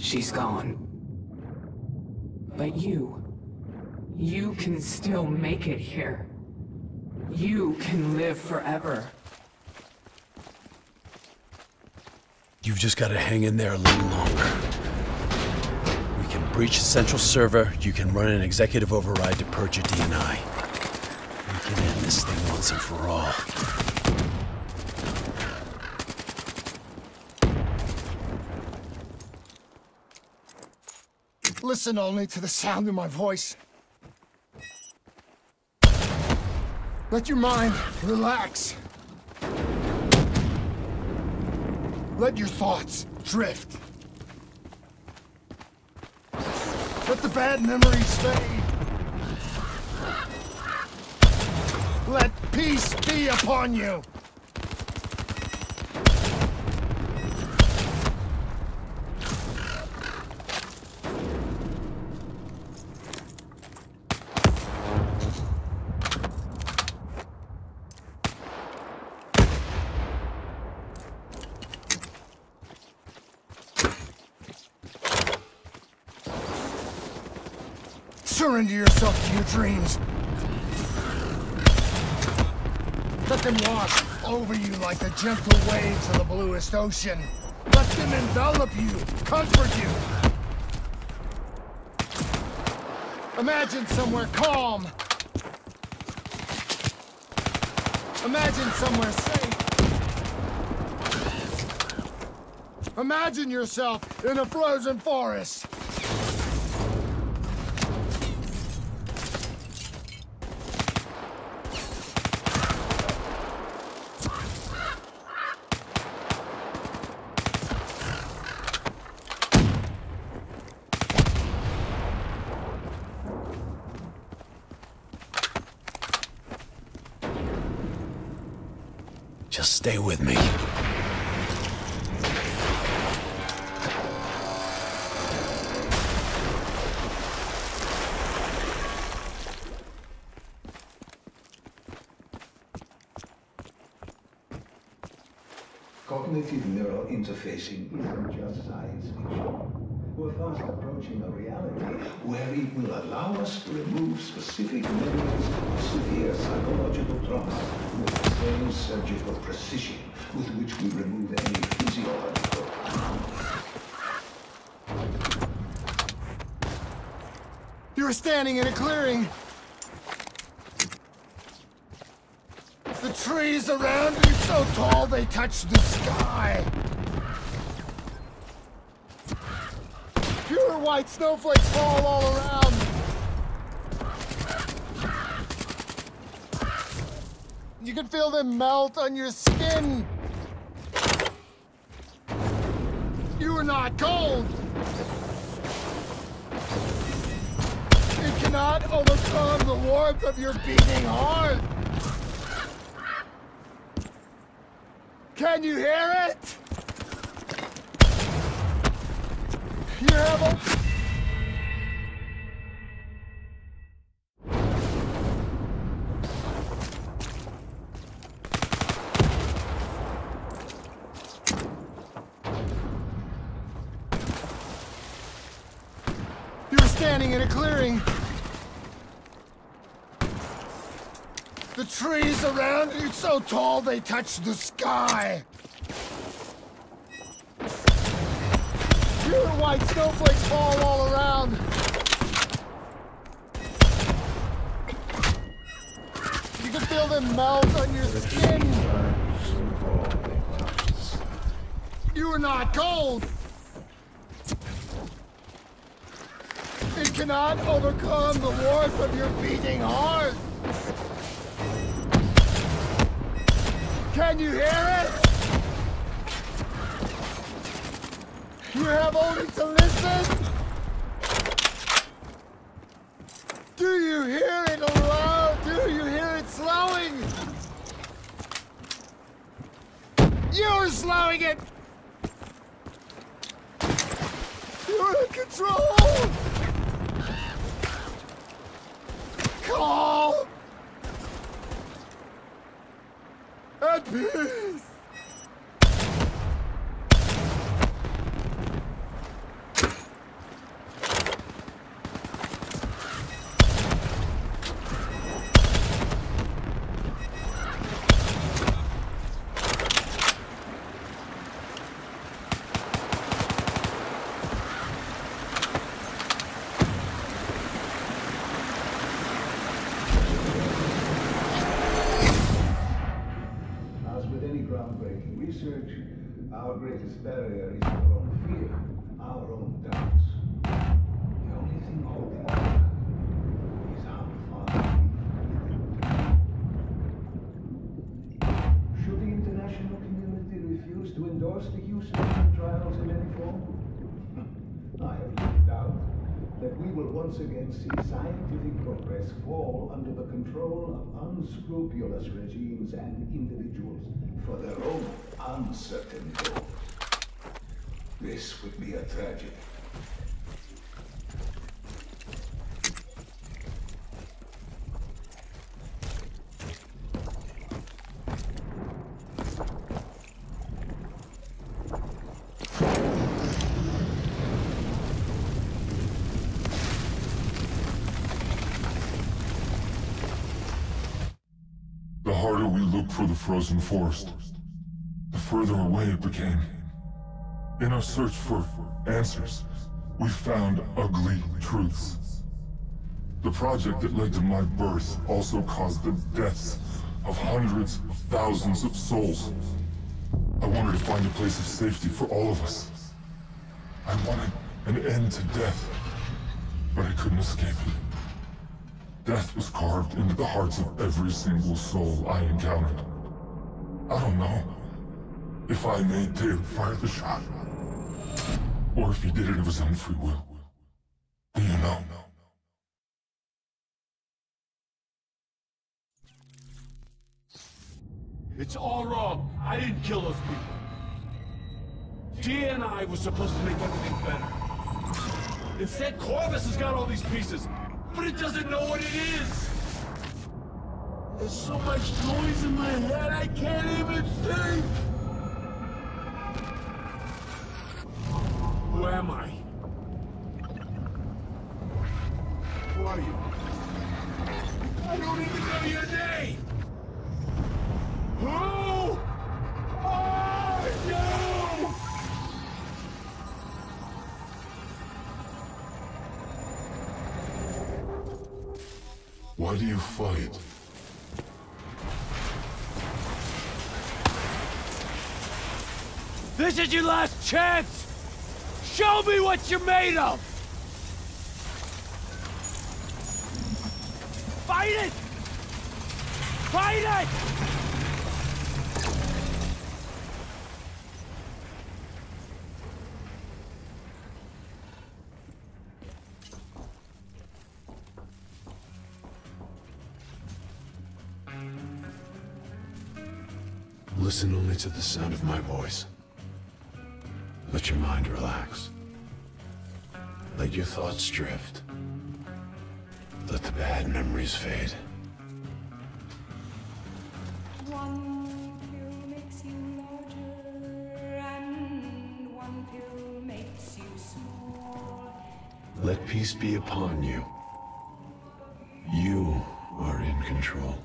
She's gone. But you... You can still make it here. You can live forever. You've just got to hang in there a little longer. We can breach the central server, you can run an executive override to purge your DNI. We can end this thing once and for all. Listen only to the sound of my voice. Let your mind relax. Let your thoughts drift. Let the bad memories fade. Let peace be upon you. Surrender yourself to your dreams. Let them wash over you like the gentle waves of the bluest ocean. Let them envelop you, comfort you. Imagine somewhere calm. Imagine somewhere safe. Imagine yourself in a frozen forest. Just stay with me. Cognitive neural interfacing isn't just science fiction. We're fast approaching a reality where it will allow us to remove specific memories of severe psychological trauma with the same surgical precision with which we remove any physiological trauma. You're standing in a clearing. The trees around you so tall they touch the sky. Pure white snowflakes fall all around. You can feel them melt on your skin. You are not cold. You cannot overcome the warmth of your beating heart. Can you hear it? You're standing in a clearing. The trees around you so tall they touch the sky. Snowflakes fall all around. You can feel them melt on your skin. You are not cold. It cannot overcome the warmth of your beating heart. Can you hear it? Have only to listen. Do you hear it aloud? Do you hear it slowing? You're slowing it. You're in control. Calm. At peace. Our greatest barrier is our own fear, our own doubts. The only thing holding us back is how far Should the international community refuse to endorse the use of human trials in any form? I have little doubt that we will once again see scientific progress fall under the control of unscrupulous regimes and individuals for their own uncertain goals. This would be a tragedy. The looked for the frozen forest, the further away it became. In our search for answers, we found ugly truths. The project that led to my birth also caused the deaths of hundreds of thousands of souls. I wanted to find a place of safety for all of us. I wanted an end to death, but I couldn't escape it. Death was carved into the hearts of every single soul I encountered. I don't know if I made Dale fire the shot, or if he did it of his own free will. Do you know? It's all wrong. I didn't kill those people. DNI was supposed to make everything better. Instead, Corvus has got all these pieces, but it doesn't know what it is. There's so much noise in my head, I can't even think. Who am I? Who are you? I don't even know your name! Why do you fight? This is your last chance! Show me what you're made of! Fight it! Fight it! Listen only to the sound of my voice. Let your mind relax. Let your thoughts drift. Let the bad memories fade. One pill makes you larger, and one pill makes you small. Let peace be upon you. You are in control.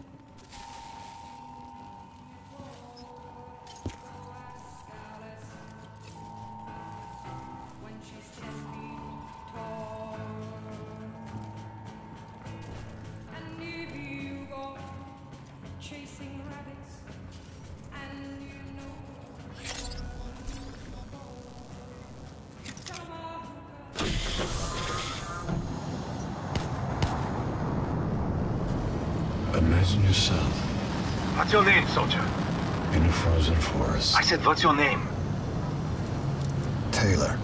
What's your name, soldier? in a frozen forest. I said, what's your name? Taylor.